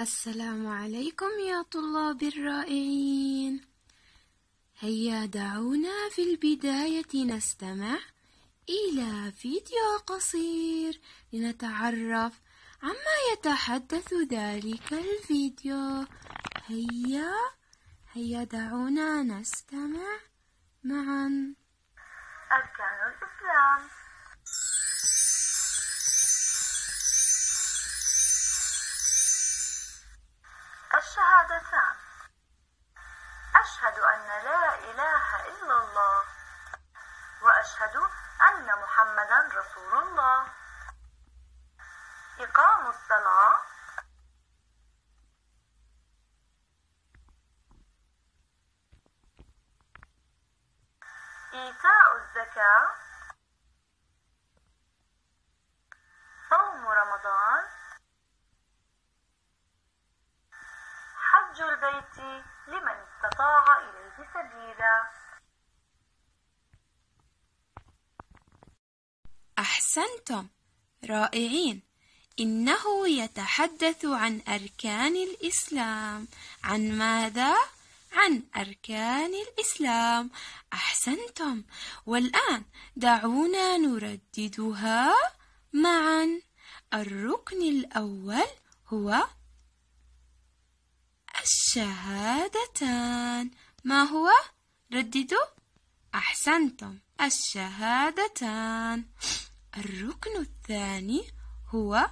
السلام عليكم يا طلاب الرائعين. هيا دعونا في البداية نستمع إلى فيديو قصير لنتعرف عما يتحدث ذلك الفيديو. هيا هيا دعونا نستمع معا. أركان الإسلام. الشهادتان أشهد أن لا إله إلا الله وأشهد أن محمدا رسول الله إقام الصلاة. إيتاء الزكاة صوم رمضان حج البيت لمن إليه سبيلا أحسنتم. رائعين. إنه يتحدث عن أركان الإسلام. عن ماذا؟ عن أركان الإسلام. أحسنتم. والآن دعونا نرددها معا. الركن الأول هو الشهادتان. ما هو؟ رددوا. أحسنتم. الشهادتان. الركن الثاني هو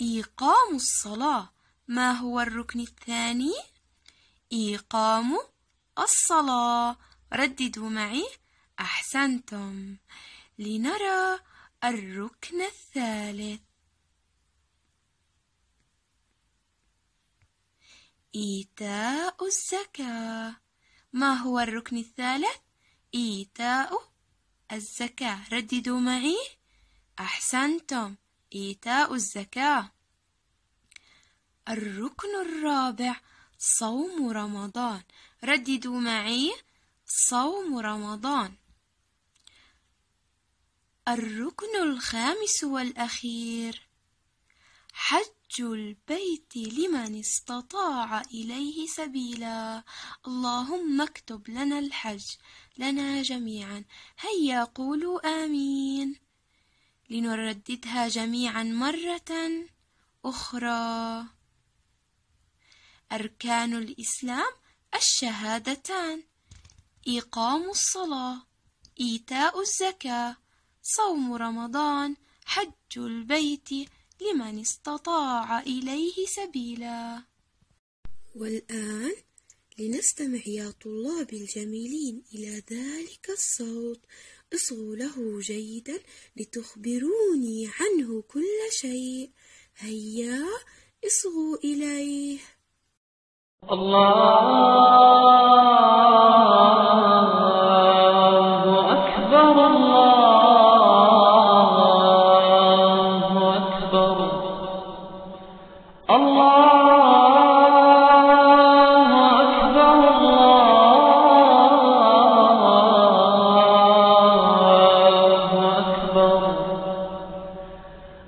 إيقام الصلاة. ما هو الركن الثاني؟ إيقام الصلاة. رددوا معي. أحسنتم. لنرى الركن الثالث. إيتاء الزكاة. ما هو الركن الثالث؟ إيتاء الزكاة. رددوا معي. أحسنتم. إيتاء الزكاة. الركن الرابع صوم رمضان. رددوا معي. صوم رمضان. الركن الخامس والأخير حج البيت لمن استطاع إليه سبيلا. اللهم اكتب لنا الحج لنا جميعا. هيا قولوا آمين. لنرددها جميعا مرة أخرى. أركان الإسلام الشهادتان. إقام الصلاة إيتاء الزكاة صوم رمضان حج البيت لمن استطاع إليه سبيلا. والآن لنستمع يا طلاب الجميلين إلى ذلك الصوت. اصغوا له جيدا لتخبروني عنه كل شيء. هيا اصغوا إليه. الله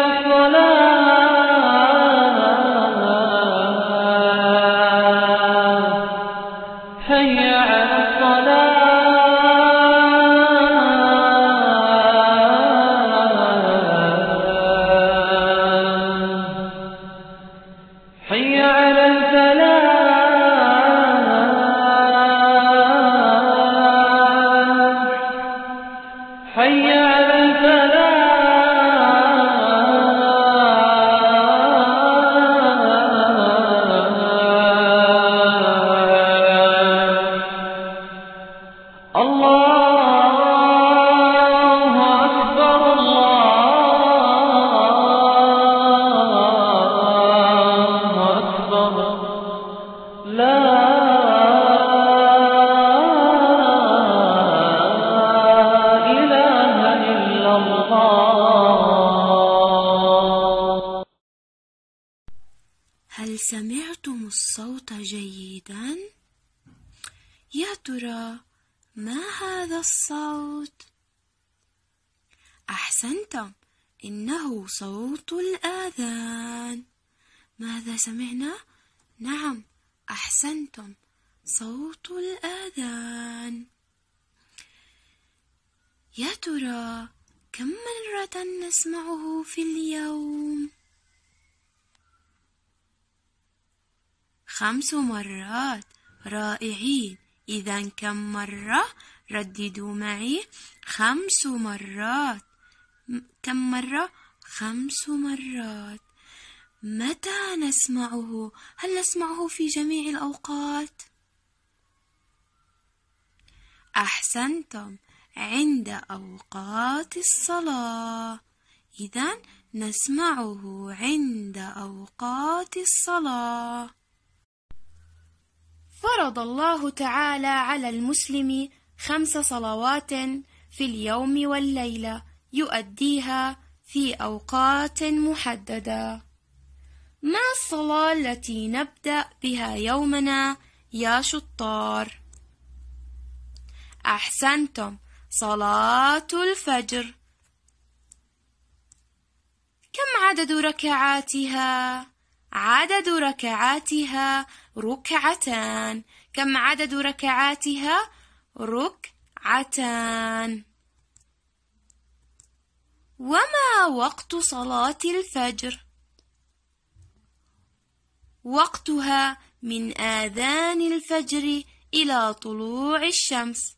الصلاة الصوت جيدا. يا ترى ما هذا الصوت؟ أحسنتم إنه صوت الآذان. ماذا سمعنا؟ نعم أحسنتم صوت الآذان. يا ترى كم مرة نسمعه في اليوم؟ خمس مرات. رائعين. إذا كم مرة؟ رددوا معي. خمس مرات. كم مرة؟ خمس مرات. متى نسمعه؟ هل نسمعه في جميع الأوقات؟ أحسنتم. عند أوقات الصلاة. إذا نسمعه عند أوقات الصلاة. فرض الله تعالى على المسلم خمس صلوات في اليوم والليلة يؤديها في أوقات محددة ما الصلاة التي نبدأ بها يومنا يا شطار؟ أحسنتم صلاة الفجر كم عدد ركعاتها؟ عدد ركعاتها ركعتان. كم عدد ركعاتها؟ ركعتان. وما وقت صلاة الفجر؟ وقتها من آذان الفجر إلى طلوع الشمس.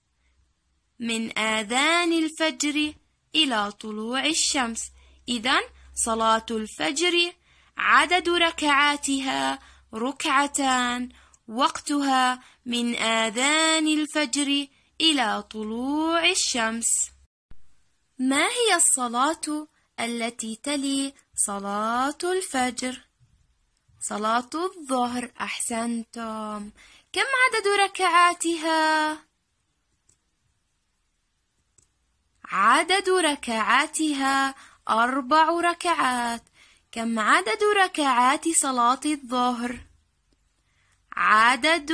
من آذان الفجر إلى طلوع الشمس. إذا صلاة الفجر عدد ركعاتها ركعتان وقتها من آذان الفجر إلى طلوع الشمس ما هي الصلاة التي تلي صلاة الفجر؟ صلاة الظهر أحسنتم كم عدد ركعاتها؟ عدد ركعاتها أربع ركعات كم عدد ركعات صلاة الظهر؟ عدد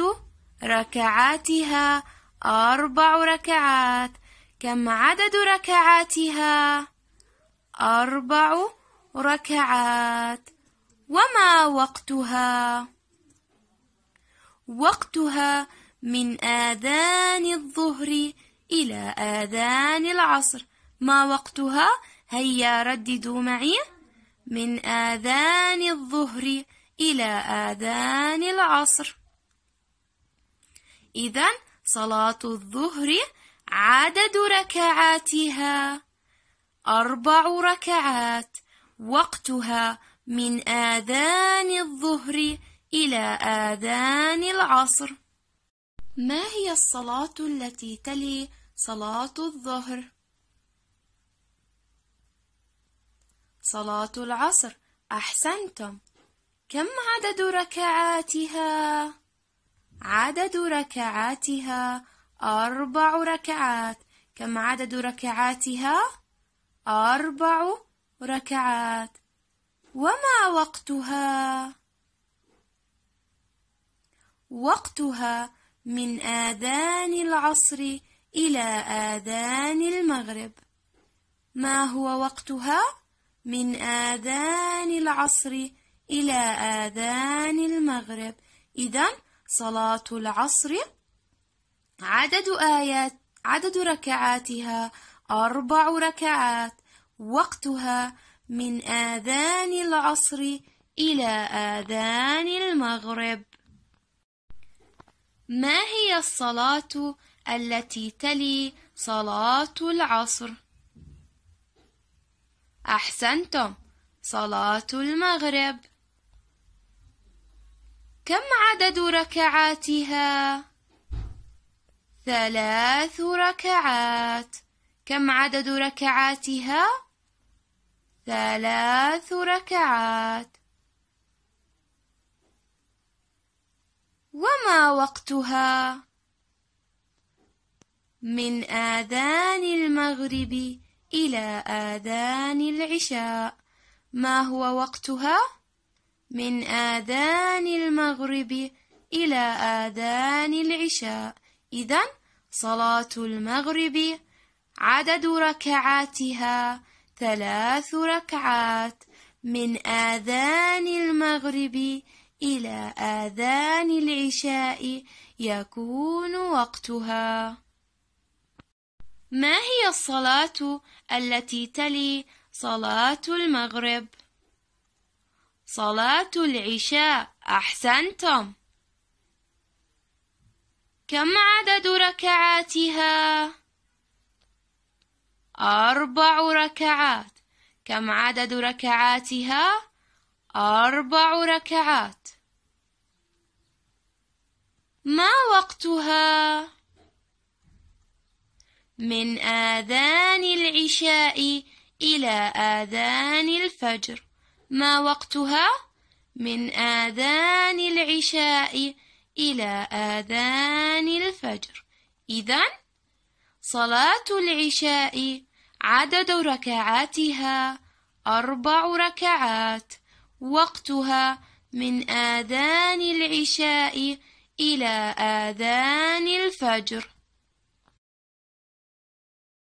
ركعاتها أربع ركعات كم عدد ركعاتها؟ أربع ركعات وما وقتها؟ وقتها من آذان الظهر إلى آذان العصر ما وقتها؟ هيا رددوا معي من آذان الظهر إلى آذان العصر إذا صلاة الظهر عدد ركعاتها أربع ركعات وقتها من آذان الظهر إلى آذان العصر ما هي الصلاة التي تلي صلاة الظهر؟ صلاة العصر أحسنتم كم عدد ركعاتها؟ عدد ركعاتها أربع ركعات كم عدد ركعاتها؟ أربع ركعات وما وقتها؟ وقتها من آذان العصر إلى آذان المغرب ما هو وقتها؟ من آذان العصر إلى آذان المغرب إذا صلاة العصر عدد آيات عدد ركعاتها أربع ركعات وقتها من آذان العصر إلى آذان المغرب ما هي الصلاة التي تلي صلاة العصر؟ أحسنتم صلاة المغرب كم عدد ركعاتها؟ ثلاث ركعات كم عدد ركعاتها؟ ثلاث ركعات وما وقتها؟ من آذان المغرب إلى آذان العشاء. ما هو وقتها؟ من آذان المغرب إلى آذان العشاء. إذا صلاة المغرب عدد ركعاتها ثلاث ركعات. من آذان المغرب إلى آذان العشاء يكون وقتها. ما هي الصلاة التي تلي صلاة المغرب؟ صلاة العشاء أحسنتم كم عدد ركعاتها؟ أربع ركعات كم عدد ركعاتها؟ أربع ركعات ما وقتها؟ من آذان العشاء إلى آذان الفجر. ما وقتها؟ من آذان العشاء إلى آذان الفجر. إذا صلاة العشاء عدد ركعاتها أربع ركعات. وقتها من آذان العشاء إلى آذان الفجر.